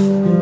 life.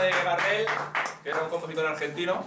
De Gardel, que era un compositor argentino.